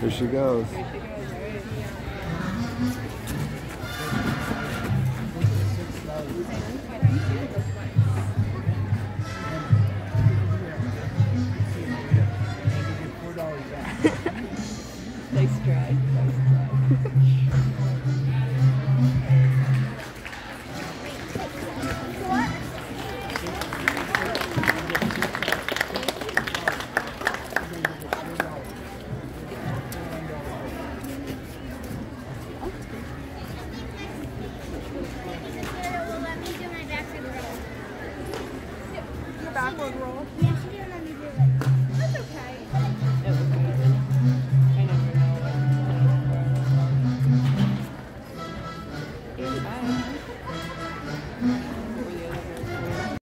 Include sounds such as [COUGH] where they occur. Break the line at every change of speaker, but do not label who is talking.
Here she goes. [LAUGHS]
Nice try. Nice try.
Backward roll.